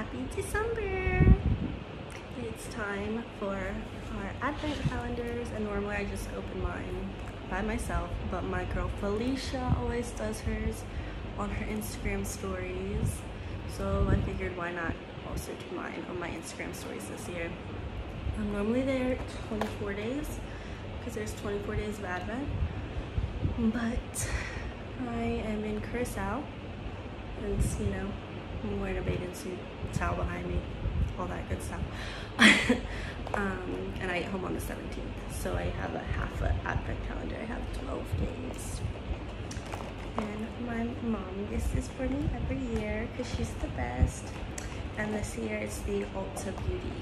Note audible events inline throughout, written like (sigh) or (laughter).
Happy December! It's time for our advent calendars and normally I just open mine by myself but my girl Felicia always does hers on her Instagram stories so I figured why not also do mine on my Instagram stories this year. I'm normally there 24 days because there's 24 days of advent but I am in Curacao and you know I'm wearing a bathing suit, towel behind me, all that good stuff. (laughs) um, and I get home on the 17th, so I have a half a advent calendar. I have 12 days. And my mom gets this for me every year because she's the best. And this year it's the Ulta Beauty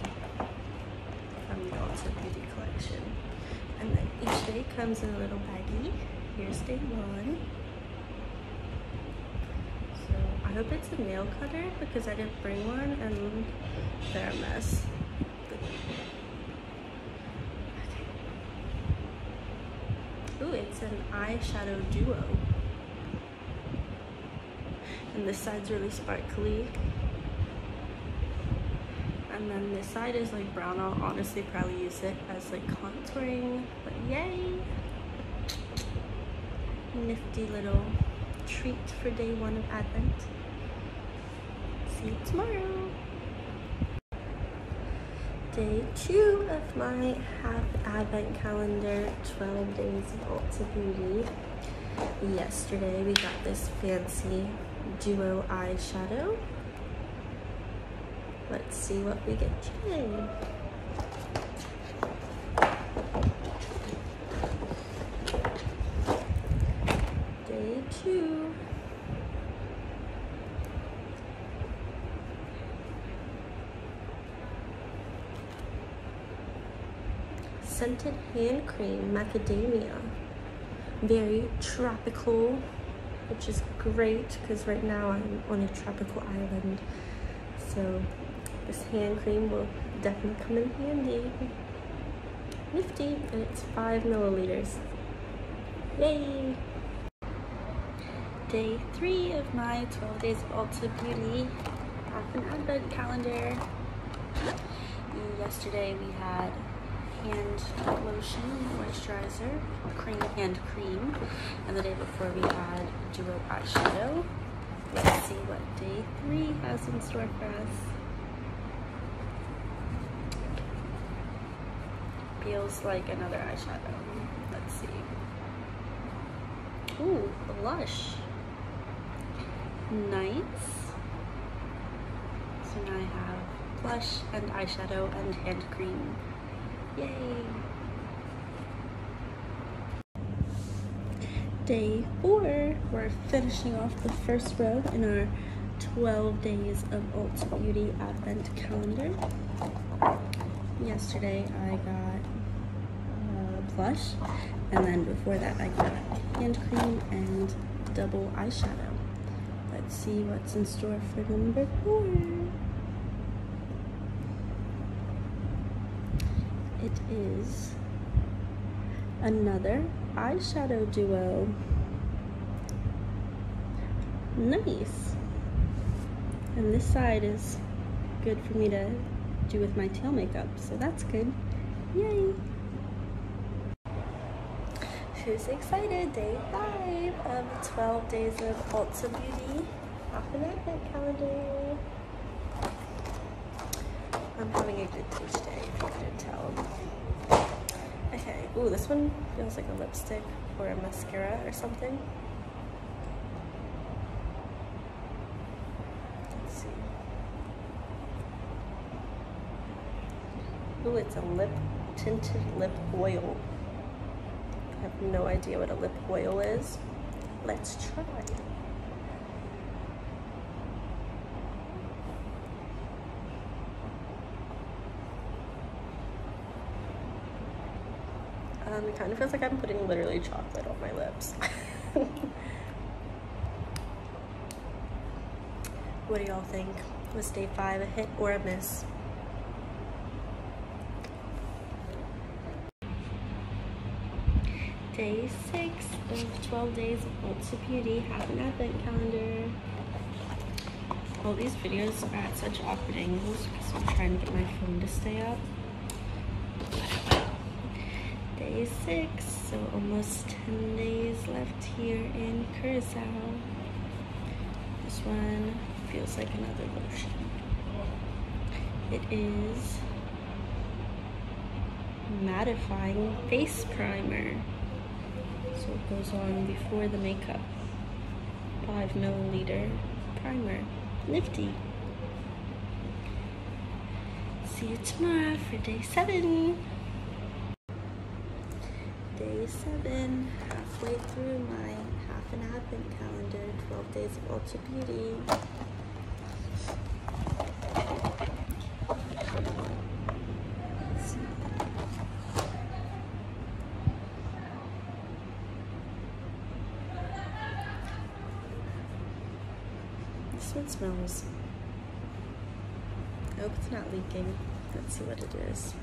from the Ulta Beauty collection. And then each day comes in a little baggie. Here's day one. I hope it's a nail cutter because I didn't bring one and they're a mess. Okay. Ooh, it's an eyeshadow duo. And this side's really sparkly. And then this side is like brown. I'll honestly probably use it as like contouring, but yay! Nifty little treat for day one of Advent see you tomorrow. Day two of my half advent calendar, 12 days of Ulta Beauty. Yesterday we got this fancy duo eyeshadow. Let's see what we get today. Day two. Scented hand cream macadamia. Very tropical which is great because right now I'm on a tropical island. So this hand cream will definitely come in handy. Nifty and it's five milliliters. Yay! Day three of my 12 days of Ulta Beauty. Half an advent calendar. Yesterday we had hand lotion, moisturizer, cream, and cream. And the day before we had duo eyeshadow. Let's see what day three has in store for us. Feels like another eyeshadow. Let's see. Ooh, blush. Nice. So now I have blush and eyeshadow and hand cream. Day four, we're finishing off the first row in our 12 days of Ulta Beauty Advent Calendar. Yesterday I got uh, blush, and then before that I got hand cream and double eyeshadow. Let's see what's in store for number four. It is another eyeshadow duo. Nice. And this side is good for me to do with my tail makeup, so that's good. Yay! Who's excited? Day five of 12 days of Ulta Beauty off an advent calendar. I'm having a good Tuesday, if you couldn't tell. Okay, ooh, this one feels like a lipstick or a mascara or something. Let's see. Ooh, it's a lip tinted lip oil. I have no idea what a lip oil is. Let's try. Um, it kind of feels like I'm putting literally chocolate on my lips. (laughs) what do y'all think? Was day five a hit or a miss? Day six of 12 days of Ulta Beauty, half an advent calendar. all these videos are at such awkward angles because I'm trying to get my phone to stay up. Day six, so almost 10 days left here in Curacao. This one feels like another lotion. It is mattifying face primer. So it goes on before the makeup. 5 milliliter primer. Nifty. See you tomorrow for day 7. Day 7, halfway through my half an advent calendar, 12 days of Ulta Beauty. This one smells. I hope it's not leaking. Let's see what it is. It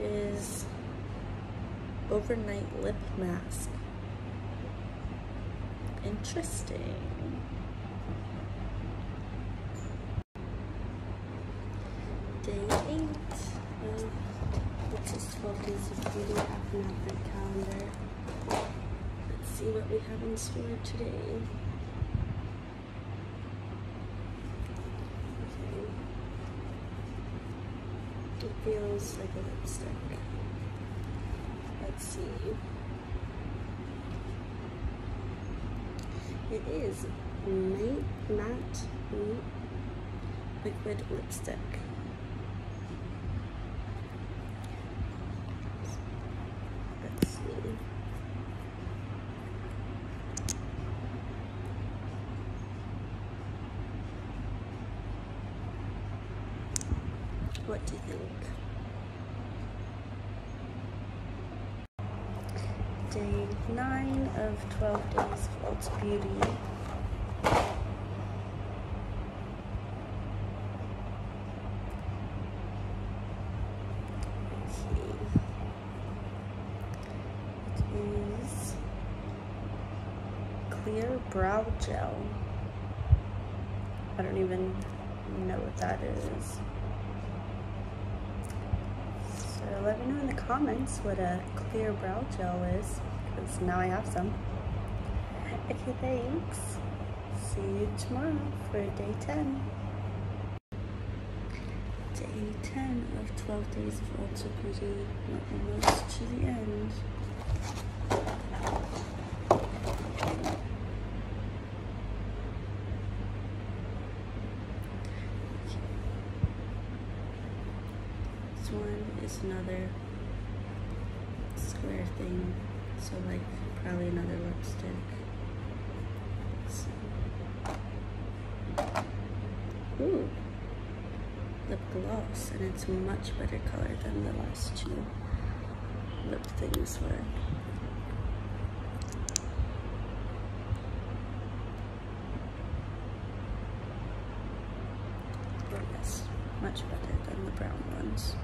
is overnight lip mask. Interesting. Day eight of which is 12 days of beauty half an calendar. Let's see what we have in store today. Okay. It feels like a lipstick. Let's see. It is matte, matte, liquid lipstick. Let's see. What Day 9 of 12 days of Ulta Beauty. Clear brow gel. I don't even know what that is. So let me know in the comments what a clear brow gel is, because now I have some. Okay, thanks. See you tomorrow for day 10. Day 10 of 12 days of Ulta Beauty. Almost to the end. This is another square thing, so like probably another lipstick. Ooh, lip gloss, and it's much better color than the last two lip things were. Yes, much better than the brown ones.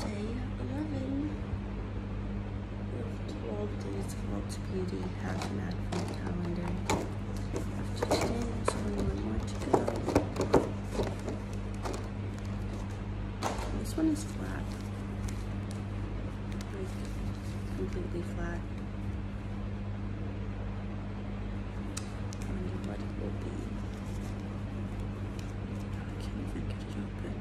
Day 11 of 12 days Beauty half an advent calendar. After today, there's only one more to go. This one is flat. Like, completely flat. I wonder what it will be. I can't even get it open.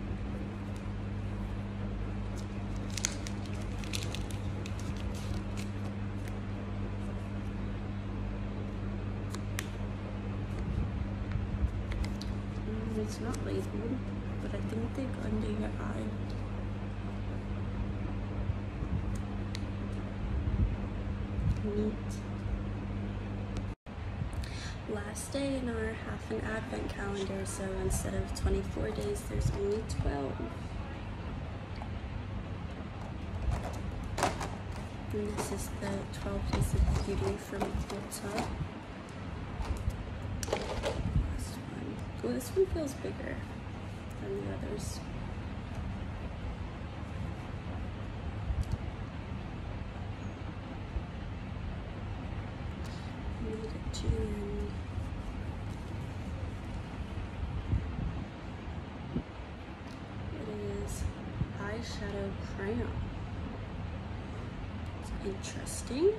Mm, It's not labeled, but I think they go under your eye. Neat. Last day in our half an advent calendar, so instead of 24 days, there's only 12. And this is the 12 days of beauty from Ulta. Ooh, this one feels bigger than the others. June. It is eyeshadow crayon. It's interesting.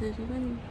Is it even